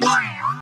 Bye.